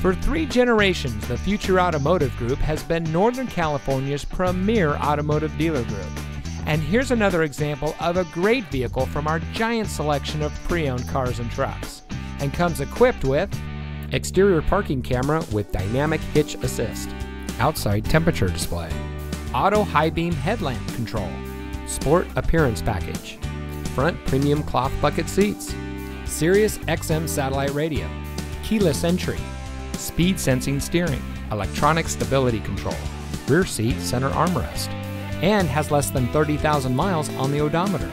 For three generations, the Future Automotive Group has been Northern California's premier automotive dealer group. And here's another example of a great vehicle from our giant selection of pre owned cars and trucks. And comes equipped with exterior parking camera with dynamic hitch assist, outside temperature display, auto high beam headlamp control, sport appearance package, front premium cloth bucket seats, Sirius XM satellite radio, keyless entry speed sensing steering, electronic stability control, rear seat center armrest, and has less than 30,000 miles on the odometer.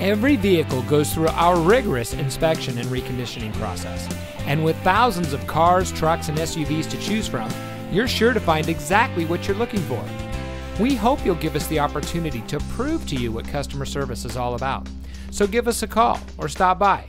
Every vehicle goes through our rigorous inspection and reconditioning process. And with thousands of cars, trucks, and SUVs to choose from, you're sure to find exactly what you're looking for. We hope you'll give us the opportunity to prove to you what customer service is all about. So give us a call or stop by.